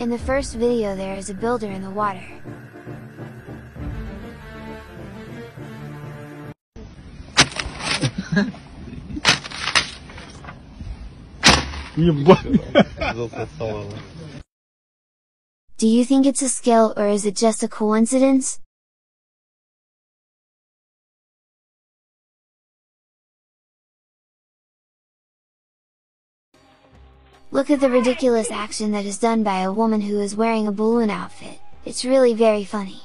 In the first video there is a builder in the water. Do you think it's a skill or is it just a coincidence? Look at the ridiculous action that is done by a woman who is wearing a balloon outfit, it's really very funny.